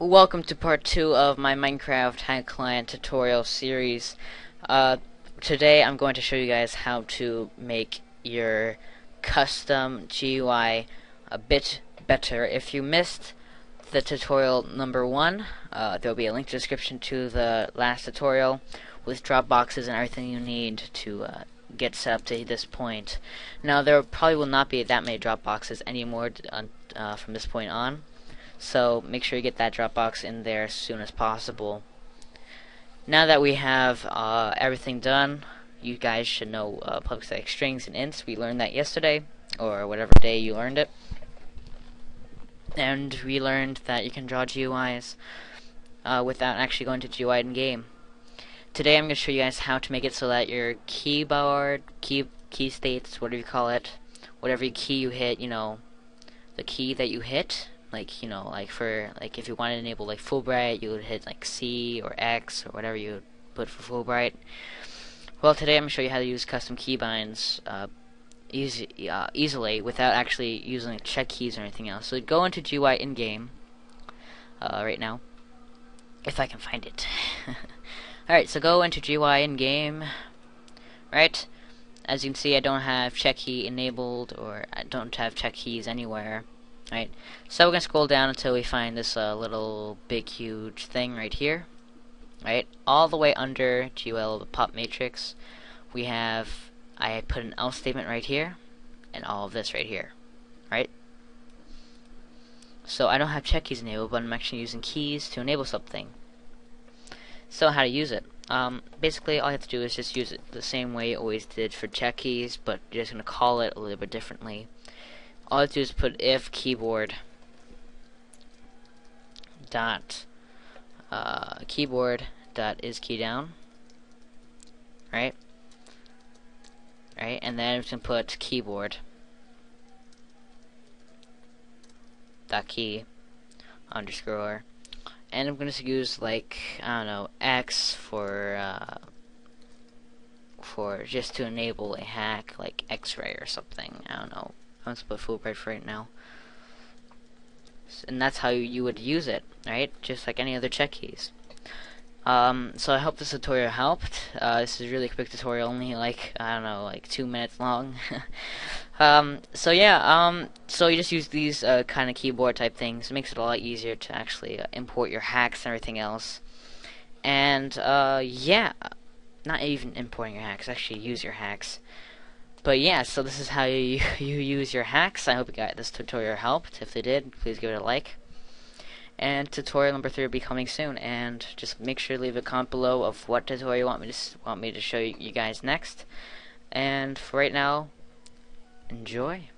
Welcome to part 2 of my Minecraft Hack Client tutorial series. Uh, today I'm going to show you guys how to make your custom GUI a bit better. If you missed the tutorial number 1, uh, there will be a link to the description to the last tutorial with drop boxes and everything you need to uh, get set up to this point. Now there probably will not be that many drop boxes anymore uh, from this point on. So make sure you get that Dropbox in there as soon as possible. Now that we have uh, everything done, you guys should know uh, public static strings and ints. We learned that yesterday, or whatever day you learned it. And we learned that you can draw GUIs uh, without actually going to GUI in game. Today I'm going to show you guys how to make it so that your keyboard, key, key states, whatever you call it, whatever key you hit, you know, the key that you hit like you know like for like if you want to enable like Fullbright you would hit like C or X or whatever you put for Fullbright well today I'm going to show you how to use custom keybinds uh, easy, uh, easily without actually using check keys or anything else. So go into GUI in-game uh, right now if I can find it. Alright so go into GUI in-game right? As you can see I don't have check key enabled or I don't have check keys anywhere Right, so we're going to scroll down until we find this uh, little big huge thing right here. Right, all the way under GUL the pop matrix, we have, I put an else statement right here, and all of this right here. Right? So I don't have check keys enabled, but I'm actually using keys to enable something. So how to use it. Um, basically, all you have to do is just use it the same way you always did for check keys, but you're just going to call it a little bit differently all I do is put if keyboard dot uh, keyboard dot is key down right? Right? And then I'm going to put keyboard dot key underscore. And I'm going to use like I don't know X for uh, for just to enable a hack like X-ray or something. I don't know Split Fullbright for right now. And that's how you would use it, right? Just like any other check keys. Um, so I hope this tutorial helped. Uh, this is a really quick tutorial, only like, I don't know, like two minutes long. um, so yeah, um, so you just use these uh, kind of keyboard type things. It makes it a lot easier to actually uh, import your hacks and everything else. And, uh, yeah, not even importing your hacks, actually use your hacks. But yeah, so this is how you, you use your hacks. I hope you got this tutorial helped. If they did, please give it a like. And tutorial number three will be coming soon. And just make sure to leave a comment below of what tutorial you want me to want me to show you guys next. And for right now, enjoy.